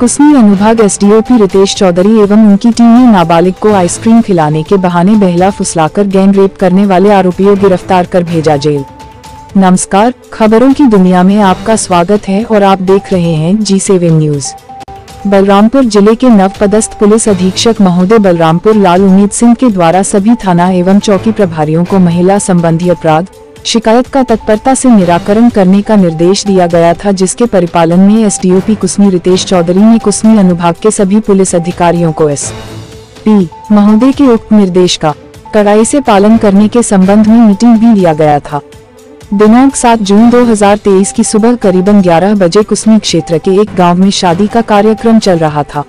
कुसमी अनुभाग एसडीओपी रितेश चौधरी एवं उनकी टीम ने नाबालिग को आइसक्रीम खिलाने के बहाने बहला, फुसलाकर गैंग रेप करने वाले आरोपियों गिरफ़्तार कर भेजा जेल। नमस्कार, खबरों की दुनिया में आपका स्वागत है और आप देख रहे हैं जी सेवन न्यूज़। बलरामपुर ज़िले के नव पदस्थ पुलिस अधीक्षक महोदय बलरामपुर लाल उम्मीद सिंह के द्वारा सभी थाना एवं चौकी प्रभारियों को महिला संबंधी अपराध शिकायत का तत्परता से निराकरण करने का निर्देश दिया गया था, जिसके परिपालन में एसडीओपी कुसमी रितेश चौधरी ने कुसमी अनुभाग के सभी पुलिस अधिकारियों को एस पी महोदय के उक्त निर्देश का कड़ाई से पालन करने के संबंध में मीटिंग भी लिया गया था। दिनांक 7 जून 2023 की सुबह करीबन 11 बजे कुसमी क्षेत्र के एक गाँव में शादी का कार्यक्रम चल रहा था,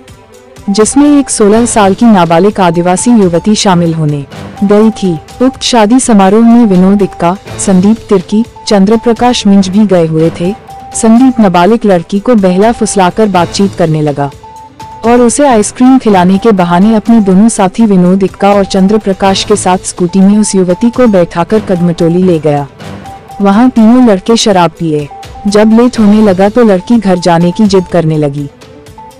जिसमें एक 16 साल की नाबालिग आदिवासी युवती शामिल होने गई थी। उक्त शादी समारोह में विनोद इक्का, संदीप तिर्की चंद्र प्रकाश मिंज भी गए हुए थे। संदीप नाबालिग लड़की को बहला फुसलाकर बातचीत करने लगा। और उसे आइसक्रीम खिलाने के बहाने अपने दोनों साथी विनोद इक्का और चंद्र प्रकाश के साथ स्कूटी में उस युवती को बैठाकर कदमटोली ले गया। वहाँ तीनों लड़के शराब पिए। जब लेट होने लगा तो लड़की घर जाने की जिद करने लगी।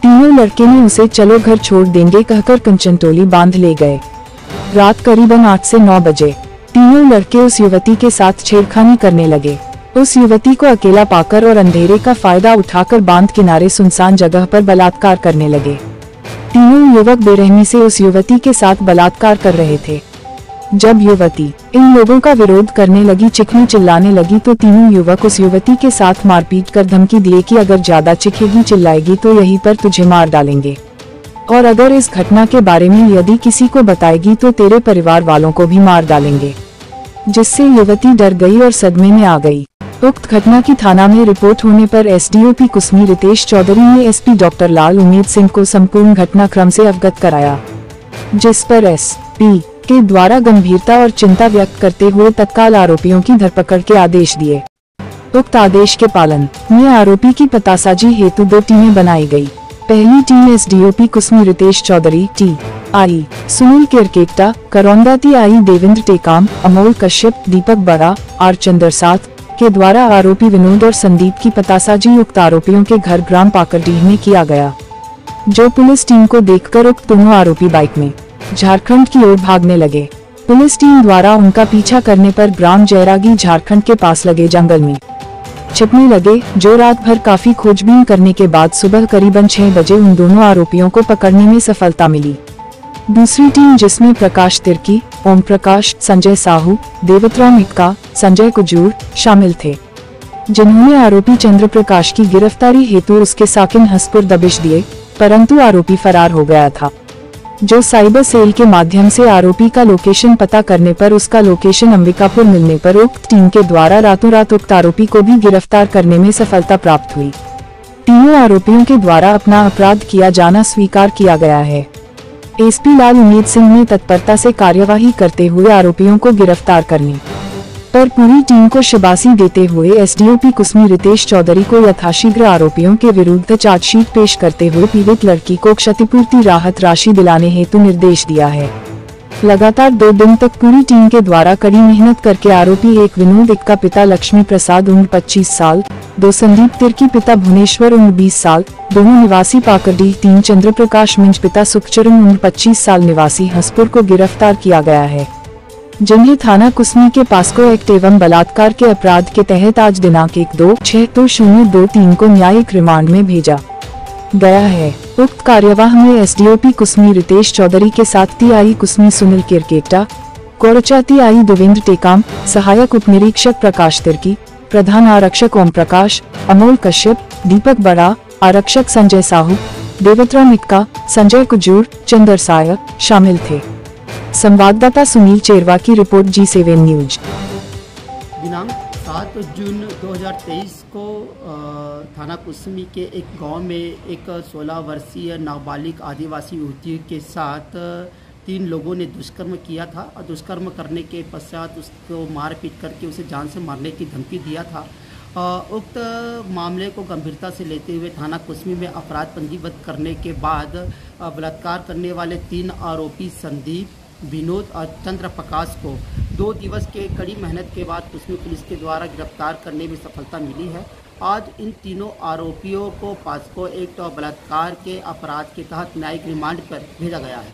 तीनों लड़के ने उसे, चलो घर छोड़ देंगे कहकर कंचनटोली बाँध ले गए। रात करीबन आठ से नौ बजे, तीनों लड़के उस युवती के साथ छेड़खानी करने लगे। उस युवती को अकेला पाकर और अंधेरे का फ़ायदा उठाकर बाँध किनारे सुनसान जगह पर बलात्कार करने लगे। तीनों युवक बेरहमी से उस युवती के साथ बलात्कार कर रहे थे। जब युवती इन लोगों का विरोध करने लगी चिखनी चिल्लाने लगी तो तीनों युवक उस युवती के साथ मारपीट कर धमकी दिए कि अगर ज़्यादा चिखेगी, चिल्लाएगी तो यहीं पर तुझे मार डालेंगे। और अगर इस घटना के बारे में यदि किसी को बताएगी तो तेरे परिवार वालों को भी मार डालेंगे। जिससे युवती डर गई और सदमे में आ गई। उक्त घटना की थाना में रिपोर्ट होने पर एसडीओपी कुसमी रितेश चौधरी ने एसपी डॉक्टर लाल उम्मीद सिंह को संपूर्ण घटनाक्रम से अवगत कराया, जिस पर एस पी के द्वारा गंभीरता और चिंता व्यक्त करते हुए तत्काल आरोपियों की धरपकड़ के आदेश दिए। उक्त आदेश के पालन में आरोपी की पतासाजी हेतु दो टीमें बनाई गई। पहली team S D Kusmi Ritesh Chaudhary, T. I. Sunil Kirketa Karaunda I. Devendra Tekam, Amol Kashyap, दीपक बड़ा आर. चंद्र साथ के द्वारा आरोपी विनोद और संदीप की पतासाजी उक्त आरोपियों के घर ग्राम पाकरडीह में किया गया। जो पुलिस टीम को देखकर उक्त दोनों आरोपी बाइक में झारखंड की ओर भागने लगे। पुलिस टीम द्वारा उनका पीछा करने पर ग्राम जयरागी झारखंड के पास लगे जंगल में। छिपने लगे, जो रात भर काफ़ी खोजबीन करने के बाद सुबह करीबन छह बजे उन दोनों आरोपियों को पकड़ने में सफलता मिली। दूसरी टीम जिसमें प्रकाश तिर्की, ओम प्रकाश, संजय साहू, देवतराम इक्का संजय कुजूर शामिल थे, जिन्होंने आरोपी चंद्र प्रकाश की गिरफ्तारी हेतु उसके साकिन हसपुर दबिश दिए, परंतु आरोपी फरार हो गया था। जो साइबर सेल के माध्यम से आरोपी का लोकेशन पता करने पर उसका लोकेशन अंबिकापुर मिलने पर उक्त टीम के द्वारा रातों रात उक्त आरोपी को भी गिरफ़्तार करने में सफलता प्राप्त हुई। तीनों आरोपियों के द्वारा अपना अपराध किया जाना स्वीकार किया गया है। एसपी लाल उमेद सिंह ने तत्परता से कार्यवाही करते हुए आरोपियों को गिरफ़्तार करने पर पूरी टीम को शिबासी देते हुए एसडीओपी कुसमी रितेश चौधरी को यथाशीघ्र आरोपियों के विरुद्ध चार्जशीट पेश करते हुए पीड़ित लड़की को क्षतिपूर्ति राहत राशि दिलाने हेतु निर्देश दिया है। लगातार दो दिन तक पूरी टीम के द्वारा कड़ी मेहनत करके आरोपी एक विनोद एक का पिता लक्ष्मी प्रसाद उम्र 25 साल, दो संदीप तिर्की पिता भुवनेश्वर उम्र 20 साल, दोनों निवासी पाकरडीह तीन चंद्र प्रकाश मिंज पिता सुखचरण उम्र 25 साल निवासी हंसपुर को गिरफ़्तार किया गया है। जिन्हें थाना कुसमी के पास्को एक्ट एवं बलात्कार के अपराध के तहत आज दिनांक एक दो छह दो शून्य दो तीन को न्यायिक रिमांड में भेजा गया है। उक्त कार्यवाह में एसडीओपी कुसमी रितेश चौधरी के साथ T I Kusmi Sunil Kirketa Korchati I Devendra Tekam, सहायक उप निरीक्षक प्रकाश तिर्की, प्रधान आरक्षक ओम प्रकाश, अमोल कश्यप, दीपक बड़ा, आरक्षक संजय साहू देवत्रा मिक्का संजय कुजूर, चंदर सायक शामिल थे। संवाददाता सुनील चेरवा की रिपोर्ट जी सेवन न्यूज़। दिनांक सात जून 2023 को थाना कुसमी के एक गाँव में एक 16 वर्षीय नाबालिग आदिवासी युवती के साथ तीन लोगों ने दुष्कर्म किया था। और दुष्कर्म करने के पश्चात उसको मार पीट करके उसे जान से मारने की धमकी दिया था। उक्त मामले को गंभीरता से लेते हुए थाना कुसमी में अपराध पंजीबद्ध करने के बाद बलात्कार करने वाले तीन आरोपी संदीप विनोद और चंद्र प्रकाश को दो दिवस के कड़ी मेहनत के बाद कश्मीर पुलिस के द्वारा गिरफ़्तार करने में सफलता मिली है। आज इन तीनों आरोपियों को पास्को एक्ट और बलात्कार के अपराध के तहत न्यायिक रिमांड पर भेजा गया है।